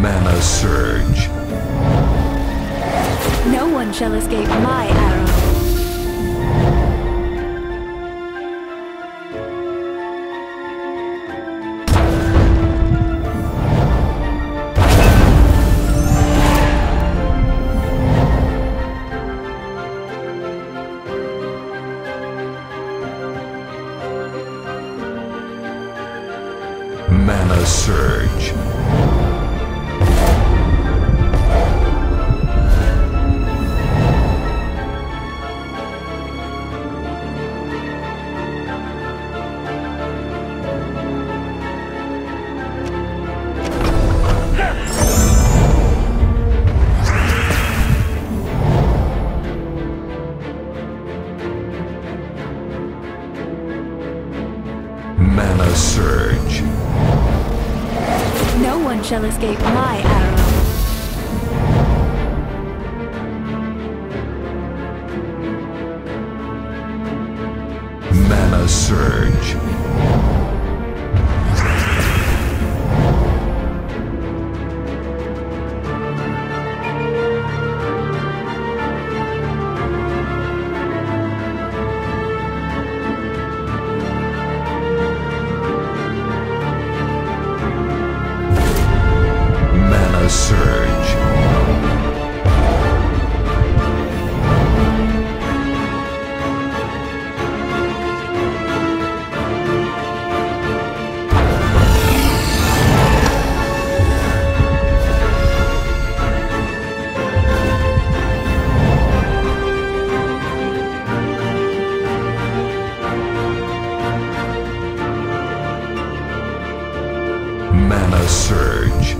Mana Surge. No one shall escape my arrow. Mana Surge. Surge. Mana Surge. Mana Surge.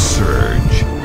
surge.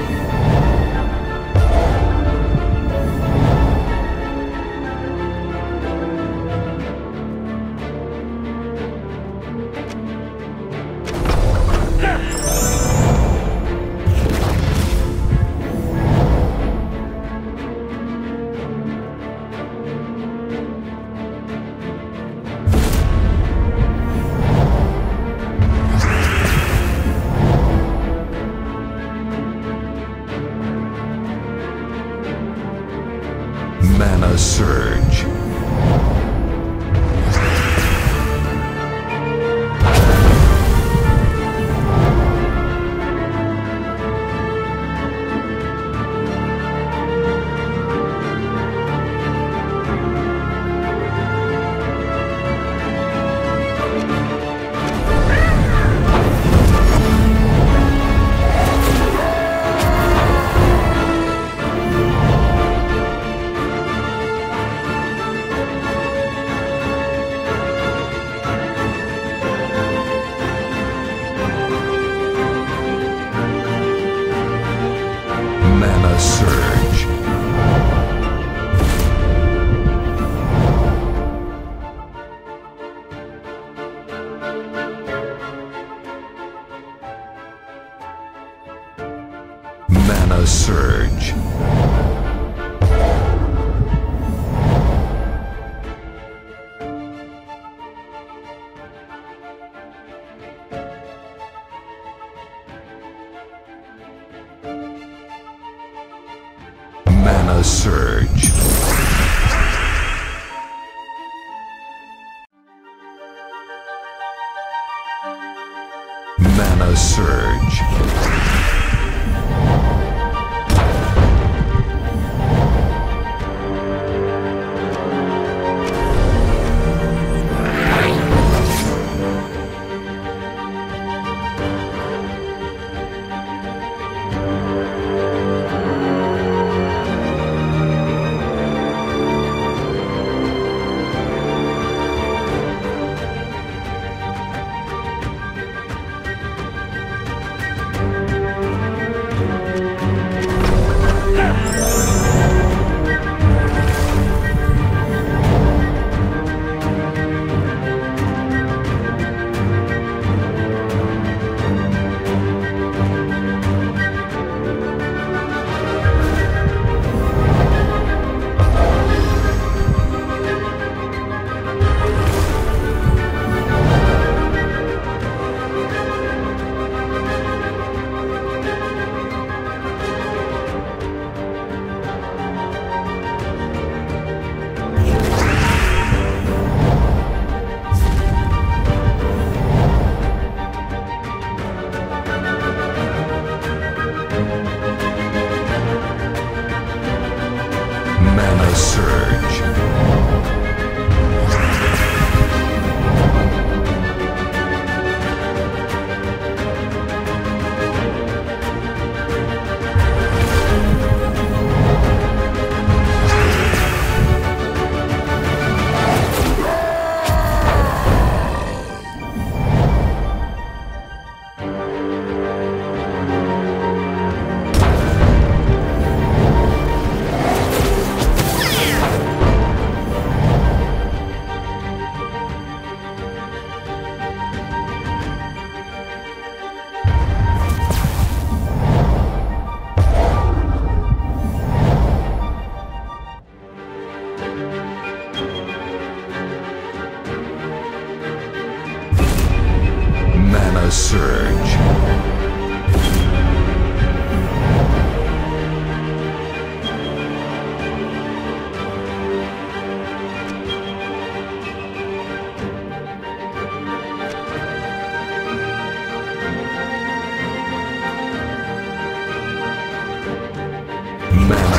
Sir. Mana Surge.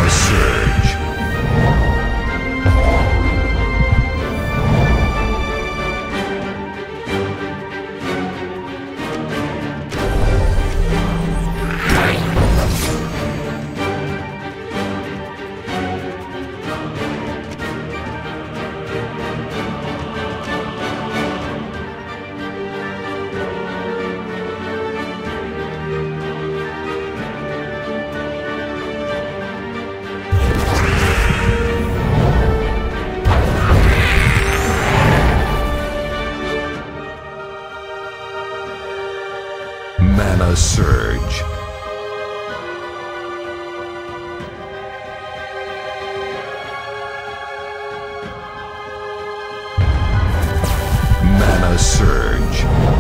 Nemesis. Mana Surge. Mana Surge.